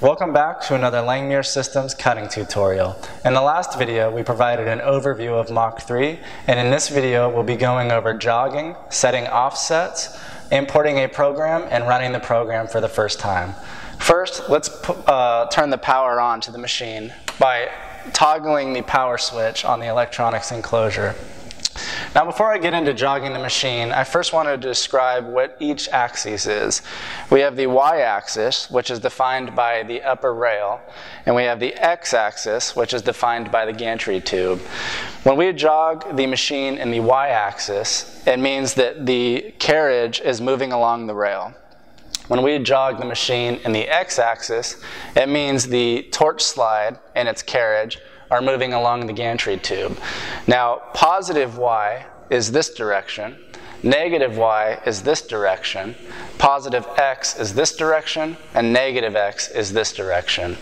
Welcome back to another Langmuir Systems cutting tutorial. In the last video, we provided an overview of Mach 3, and in this video, we'll be going over jogging, setting offsets, importing a program, and running the program for the first time. First, let's uh, turn the power on to the machine by toggling the power switch on the electronics enclosure. Now before I get into jogging the machine, I first want to describe what each axis is. We have the y-axis, which is defined by the upper rail, and we have the x-axis, which is defined by the gantry tube. When we jog the machine in the y-axis, it means that the carriage is moving along the rail. When we jog the machine in the x-axis, it means the torch slide and its carriage are moving along the gantry tube. Now, positive y is this direction, negative y is this direction, positive x is this direction, and negative x is this direction.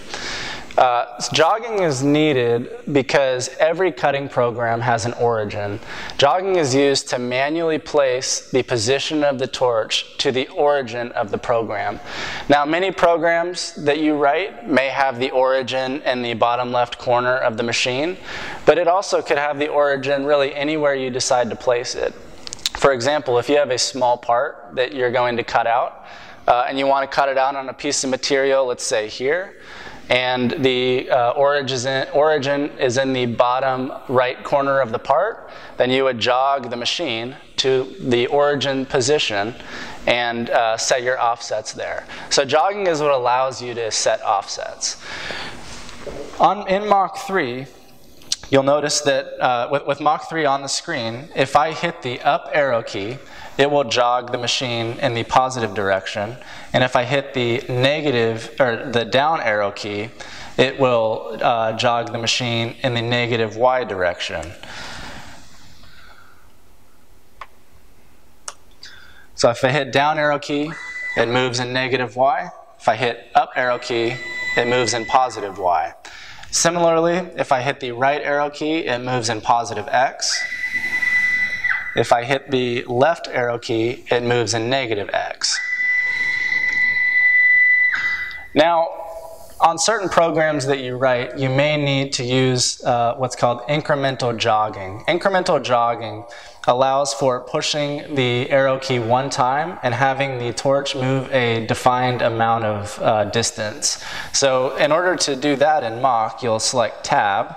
Uh, jogging is needed because every cutting program has an origin. Jogging is used to manually place the position of the torch to the origin of the program. Now, many programs that you write may have the origin in the bottom left corner of the machine, but it also could have the origin really anywhere you decide to place it. For example, if you have a small part that you're going to cut out, uh, and you want to cut it out on a piece of material, let's say here, and the uh, origin, is in the bottom right corner of the part, then you would jog the machine to the origin position and uh, set your offsets there. So jogging is what allows you to set offsets. On, in Mach 3, you'll notice that uh, with, with Mach 3 on the screen, if I hit the up arrow key, it will jog the machine in the positive direction. And if I hit the negative or the down arrow key, it will uh, jog the machine in the negative y direction. So if I hit down arrow key, it moves in negative y. If I hit up arrow key, it moves in positive y. Similarly, if I hit the right arrow key, it moves in positive x. If I hit the left arrow key, it moves in negative x. Now, on certain programs that you write, you may need to use uh, what's called incremental jogging. Incremental jogging allows for pushing the arrow key one time and having the torch move a defined amount of uh, distance. So in order to do that in Mach, you'll select Tab,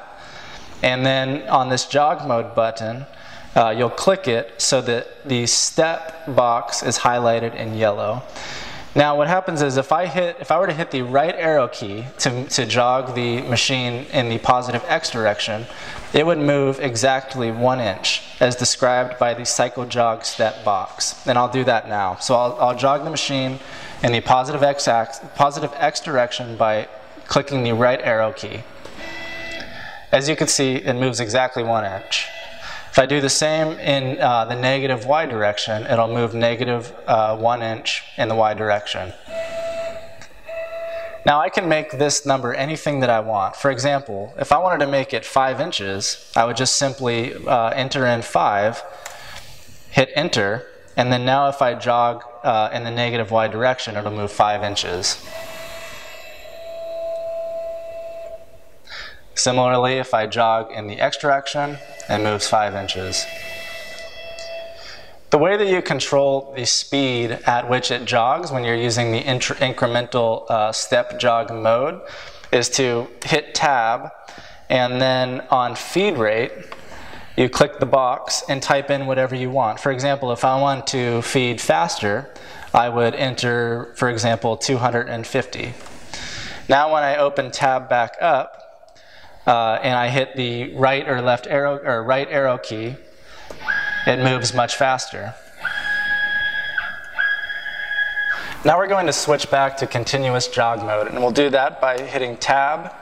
and then on this jog mode button, uh, you'll click it so that the step box is highlighted in yellow. Now what happens is if I hit, if I were to hit the right arrow key to, to jog the machine in the positive X direction, it would move exactly one inch as described by the cycle jog step box. And I'll do that now. So I'll, I'll jog the machine in the positive X, positive X direction by clicking the right arrow key. As you can see, it moves exactly one inch. If I do the same in uh, the negative y direction, it'll move negative, uh, one inch in the y direction. Now I can make this number anything that I want. For example, if I wanted to make it five inches, I would just simply uh, enter in five, hit enter, and then now if I jog uh, in the negative y direction, it'll move five inches. Similarly, if I jog in the x direction, it moves five inches. The way that you control the speed at which it jogs when you're using the incremental uh, step jog mode is to hit tab and then on feed rate you click the box and type in whatever you want. For example, if I want to feed faster, I would enter, for example, 250. Now when I open tab back up, uh, and I hit the right or left arrow or right arrow key, it moves much faster. Now we're going to switch back to continuous jog mode, and we'll do that by hitting tab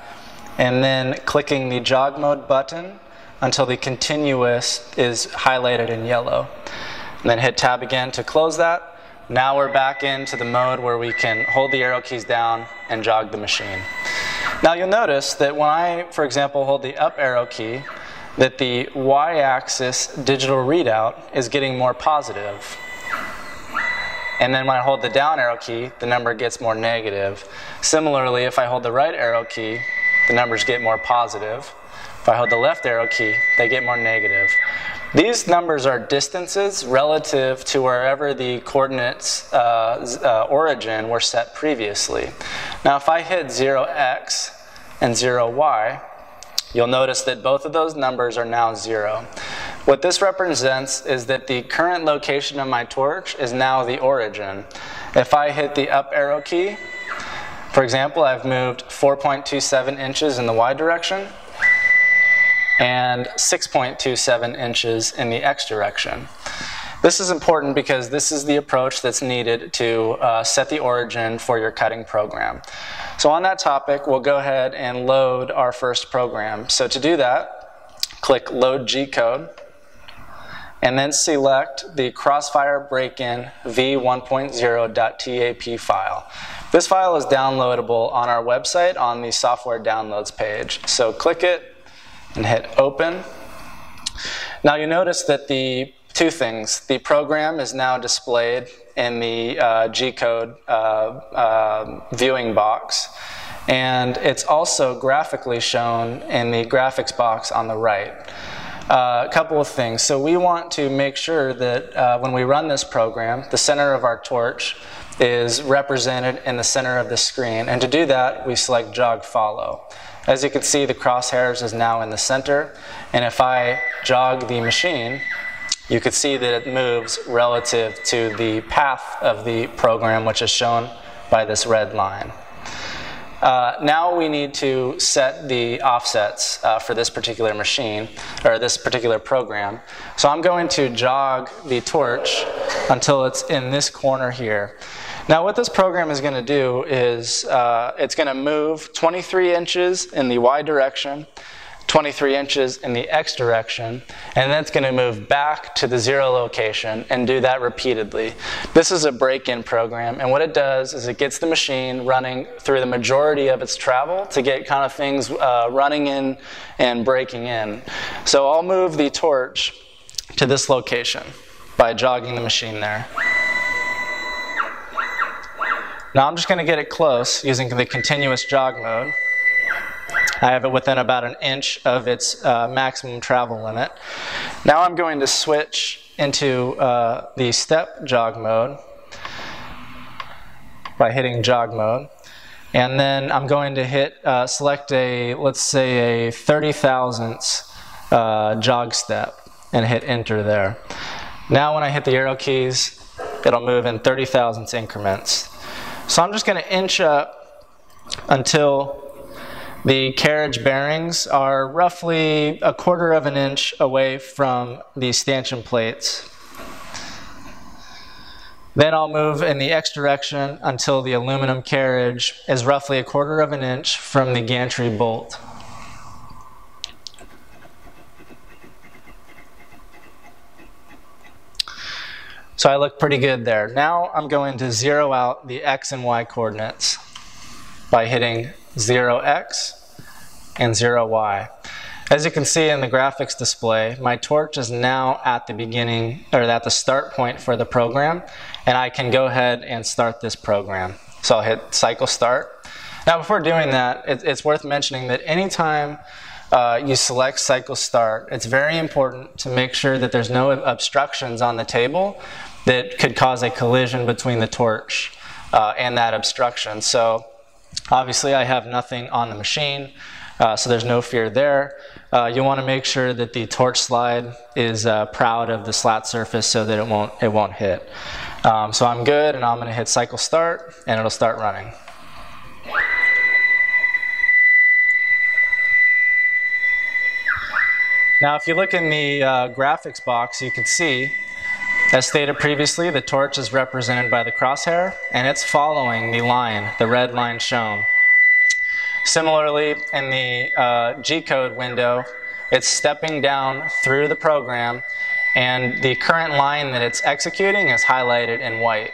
and then clicking the jog mode button until the continuous is highlighted in yellow. And then hit tab again to close that. Now we're back into the mode where we can hold the arrow keys down and jog the machine. Now you'll notice that when I, for example, hold the up arrow key, that the y-axis digital readout is getting more positive. And then when I hold the down arrow key, the number gets more negative. Similarly, if I hold the right arrow key, the numbers get more positive. If I hold the left arrow key, they get more negative. These numbers are distances relative to wherever the coordinates uh, uh, origin were set previously. Now if I hit 0x and 0y, you'll notice that both of those numbers are now 0. What this represents is that the current location of my torch is now the origin. If I hit the up arrow key, for example, I've moved 4.27 inches in the y direction and 6.27 inches in the x direction. This is important because this is the approach that's needed to uh, set the origin for your cutting program. So on that topic, we'll go ahead and load our first program. So to do that, click Load G-Code and then select the Crossfire Break-In v1.0.tap file. This file is downloadable on our website on the software downloads page. So click it and hit open. Now you notice that the two things, the program is now displayed in the uh, G-code uh, uh, viewing box and it's also graphically shown in the graphics box on the right. Uh, a couple of things. So we want to make sure that uh, when we run this program, the center of our torch is represented in the center of the screen. And to do that, we select jog follow. As you can see, the crosshairs is now in the center. And if I jog the machine, you can see that it moves relative to the path of the program, which is shown by this red line. Uh, now we need to set the offsets uh, for this particular machine, or this particular program. So I'm going to jog the torch until it's in this corner here. Now what this program is going to do is uh, it's going to move 23 inches in the y direction, 23 inches in the x direction, and then it's going to move back to the zero location and do that repeatedly. This is a break-in program, and what it does is it gets the machine running through the majority of its travel to get kind of things uh, running in and breaking in. So I'll move the torch to this location by jogging the machine there. Now I'm just going to get it close using the continuous jog mode. I have it within about an inch of its uh, maximum travel limit. Now I'm going to switch into uh, the step jog mode by hitting jog mode. And then I'm going to hit, uh, select a, let's say a 30 thousandths uh, jog step and hit enter there. Now when I hit the arrow keys, it'll move in 30 thousandths increments. So I'm just going to inch up until the carriage bearings are roughly a quarter of an inch away from the stanchion plates. Then I'll move in the X direction until the aluminum carriage is roughly a quarter of an inch from the gantry bolt. So I look pretty good there. Now I'm going to zero out the X and Y coordinates by hitting 0x and 0y. As you can see in the graphics display, my torch is now at the beginning, or at the start point for the program, and I can go ahead and start this program. So I'll hit cycle start. Now before doing that, it, it's worth mentioning that anytime uh, you select cycle start, it's very important to make sure that there's no obstructions on the table that could cause a collision between the torch uh, and that obstruction. So obviously I have nothing on the machine. Uh, so there's no fear there. Uh, you want to make sure that the torch slide is uh, proud of the slat surface so that it won't, it won't hit. Um, so I'm good and I'm going to hit cycle start and it'll start running. Now if you look in the uh, graphics box you can see as stated previously the torch is represented by the crosshair and it's following the line, the red line shown. Similarly, in the uh, G-code window, it's stepping down through the program and the current line that it's executing is highlighted in white.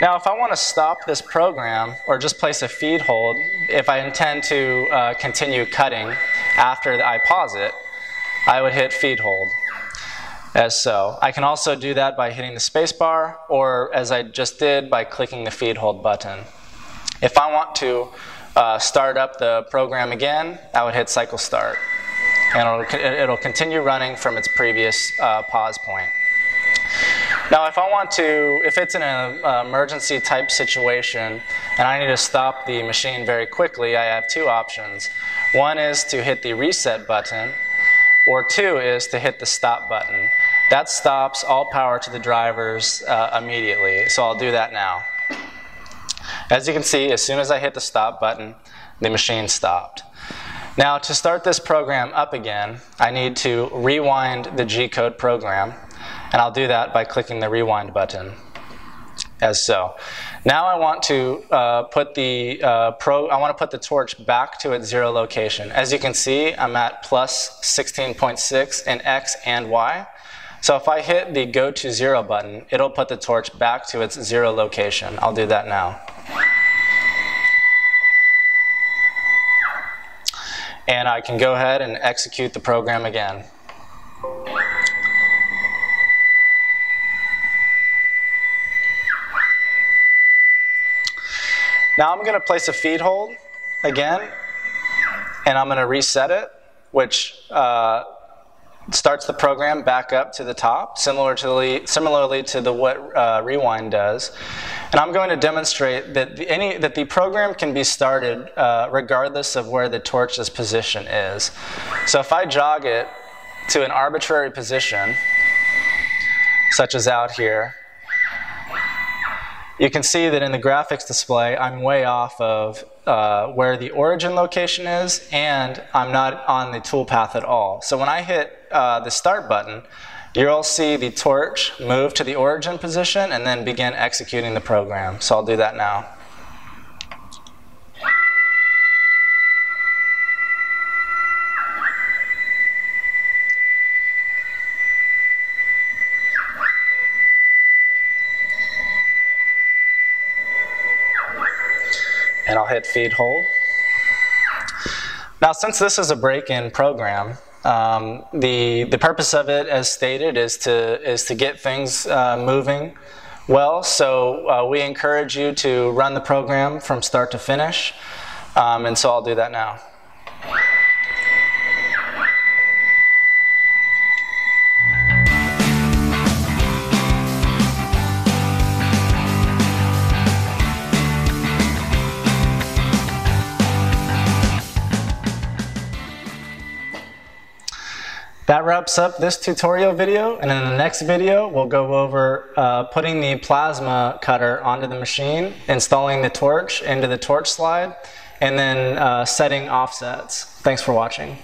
Now, if I want to stop this program or just place a feed hold, if I intend to uh, continue cutting after I pause it, I would hit feed hold. as so. I can also do that by hitting the spacebar or as I just did by clicking the feed hold button. If I want to uh, start up the program again, I would hit cycle start. And it'll, it'll continue running from its previous uh, pause point. Now, if I want to, if it's in an emergency type situation and I need to stop the machine very quickly, I have two options. One is to hit the reset button, or two is to hit the stop button. That stops all power to the drivers uh, immediately, so I'll do that now. As you can see, as soon as I hit the stop button, the machine stopped. Now, to start this program up again, I need to rewind the G-code program, and I'll do that by clicking the rewind button, as so. Now I want to uh, put the uh, pro. I want to put the torch back to its zero location. As you can see, I'm at plus 16.6 in x and y. So if I hit the go to zero button, it'll put the torch back to its zero location. I'll do that now. And I can go ahead and execute the program again. Now I'm going to place a feed hold again, and I'm going to reset it, which uh, starts the program back up to the top, similar to the, similarly to the what uh, rewind does. And I'm going to demonstrate that the, any, that the program can be started uh, regardless of where the torch's position is. So if I jog it to an arbitrary position, such as out here, you can see that in the graphics display, I'm way off of uh, where the origin location is, and I'm not on the toolpath at all. So when I hit uh, the start button, you'll see the torch move to the origin position and then begin executing the program. So I'll do that now. Feed hold. Now, since this is a break-in program, um, the, the purpose of it, as stated, is to, is to get things uh, moving well. So uh, we encourage you to run the program from start to finish. Um, and so I'll do that now. That wraps up this tutorial video, and in the next video, we'll go over uh, putting the plasma cutter onto the machine, installing the torch into the torch slide, and then uh, setting offsets. Thanks for watching.